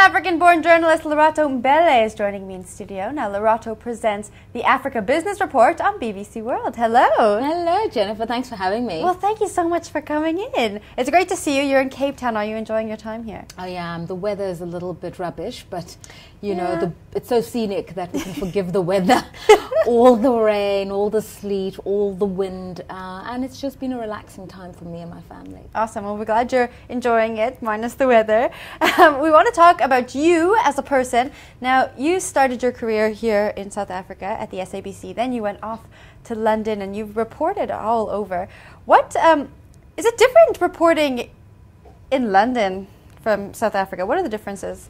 African born journalist Lerato Mbele is joining me in studio. Now, Lerato presents the Africa Business Report on BBC World. Hello. Hello, Jennifer. Thanks for having me. Well, thank you so much for coming in. It's great to see you. You're in Cape Town. Are you enjoying your time here? I am. The weather is a little bit rubbish, but you know, the, it's so scenic that we can forgive the weather. all the rain, all the sleet, all the wind, uh, and it's just been a relaxing time for me and my family. Awesome. Well, we're glad you're enjoying it, minus the weather. Um, we want to talk about you as a person. Now, you started your career here in South Africa at the SABC. Then you went off to London and you've reported all over. What um, is it different reporting in London from South Africa? What are the differences?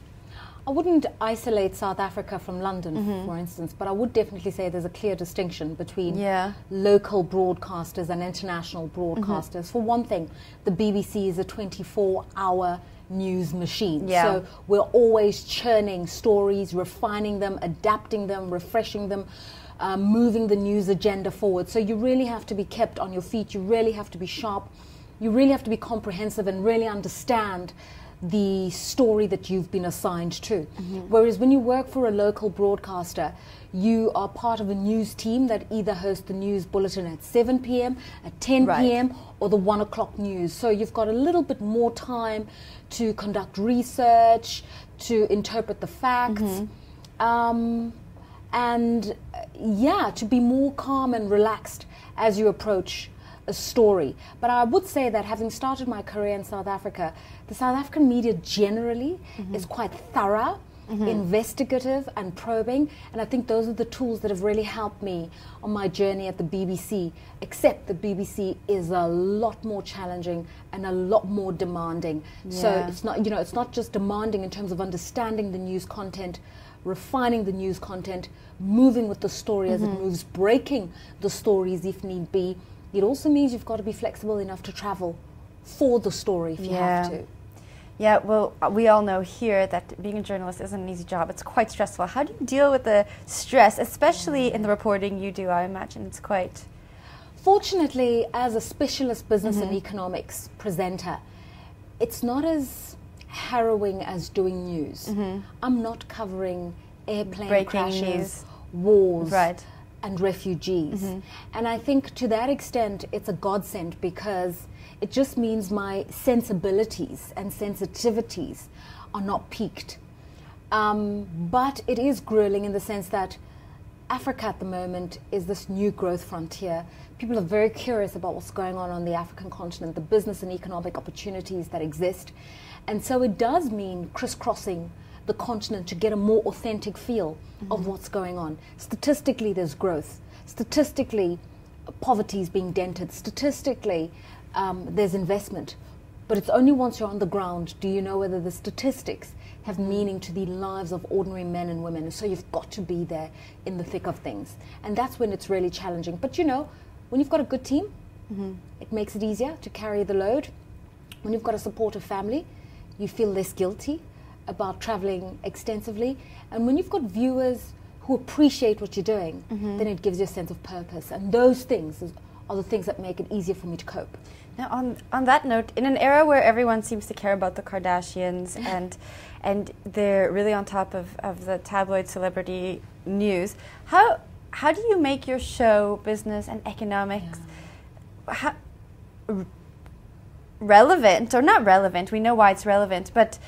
I wouldn't isolate South Africa from London, Mm-hmm. for instance, but I would definitely say there's a clear distinction between Yeah. local broadcasters and international Mm-hmm. broadcasters. For one thing, the BBC is a 24 hour news machine. Yeah. So we're always churning stories, refining them, adapting them, refreshing them. Uh, moving the news agenda forward. So you really have to be kept on your feet. You really have to be sharp. You really have to be comprehensive and really understand the story that you've been assigned to. Whereas when you work for a local broadcaster, you are part of a news team that either hosts the news bulletin at 7 p.m., at 10 Right. p.m., or the 1 o'clock news. So you've got a little bit more time to conduct research, to interpret the facts. Um, and uh, yeah, to be more calm and relaxed as you approach a story. But I would say that having started my career in South Africa, the South African media generally mm-hmm. is quite thorough. Mm-hmm. Investigative and probing, and I think those are the tools that have really helped me on my journey at the BBC. Except the BBC is a lot more challenging and a lot more demanding. So it's not, you know, it's not just demanding in terms of understanding the news content, refining the news content, moving with the story as it mm-hmm. moves, breaking the stories if need be. It also means you've got to be flexible enough to travel for the story if you have Yeah. to. Yeah, well, uh, we all know here that being a journalist isn't an easy job. It's quite stressful. How do you deal with the stress, especially in the reporting you do? I imagine it's quite. Fortunately, as a specialist business and economics presenter, it's not as harrowing as doing news. I'm not covering airplane Breaking crashes, news. wars, Right. And refugees. And I think to that extent, it's a godsend because it just means my sensibilities and sensitivities are not peaked. Um, but it is grueling in the sense that Africa at the moment is this new growth frontier. People are very curious about what's going on on the African continent, the business and economic opportunities that exist. And so it does mean crisscrossing the continent to get a more authentic feel of what's going on. Statistically, there's growth. Statistically, poverty is being dented. Statistically, um, there's investment. But it's only once you're on the ground do you know whether the statistics have meaning to the lives of ordinary men and women. So you've got to be there in the thick of things. And that's when it's really challenging. But you know, when you've got a good team, it makes it easier to carry the load. When you've got a supportive family, you feel less guilty about traveling extensively. And when you've got viewers who appreciate what you're doing, mm-hmm. then it gives you a sense of purpose. And those things are the things that make it easier for me to cope. Now, on on that note, in an era where everyone seems to care about the Kardashians and and they're really on top of, of the tabloid celebrity news, how how do you make your show business and economics how, r- relevant or not relevant? We know why it's relevant, but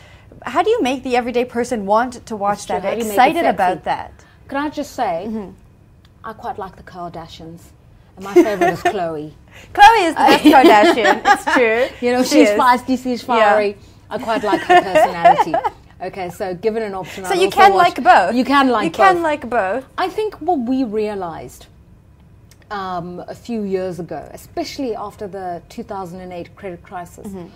how do you make the everyday person want to watch that, How do you make it excited about that? Can I just say, I quite like the Kardashians. And my favorite is Khloé. Khloé is the best Kardashian. It's true. You know, She she's is. feisty, she's fiery. I quite like her personality. Okay, so given an option, So I'd you can watch- like both. You can like both. You both. can like both. I think what we realized um, a few years ago, especially after the 2008 credit crisis, Mm-hmm.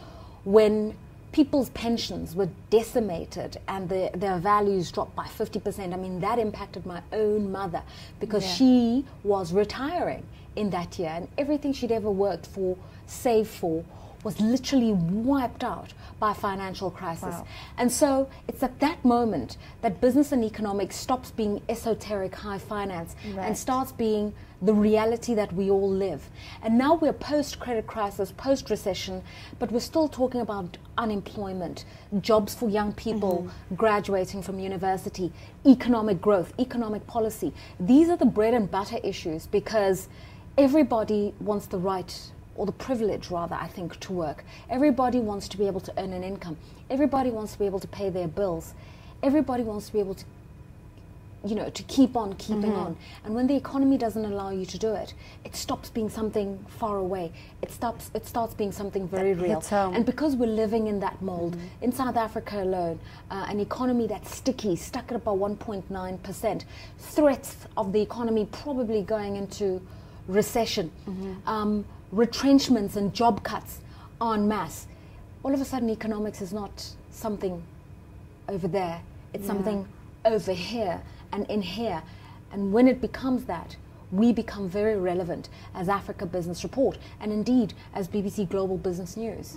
when people's pensions were decimated and the, their values dropped by 50%, I mean, that impacted my own mother because Yeah. she was retiring in that year and everything she'd ever worked for, saved for, was literally wiped out by a financial crisis. Wow. And so it's at that moment that business and economics stops being esoteric high finance Right. and starts being the reality that we all live. And now we're post credit crisis, post recession, but we're still talking about unemployment, jobs for young people mm-hmm. graduating from university, economic growth, economic policy. These are the bread and butter issues because everybody wants the right or the privilege rather i think to work. Everybody wants to be able to earn an income. Everybody wants to be able to pay their bills. Everybody wants to be able to you know to keep on keeping on. And when the economy doesn't allow you to do it it stops being something far away. It stops it starts being something very real. and because we're living in that mold in south africa alone uh, an economy that's sticky stuck at about 1.9% threats of the economy probably going into recession. Um, retrenchments and job cuts en masse all of a sudden economics is not something over there. It's Yeah. something over here and in here. And when it becomes that, we become very relevant as Africa Business Report and indeed as BBC Global Business News.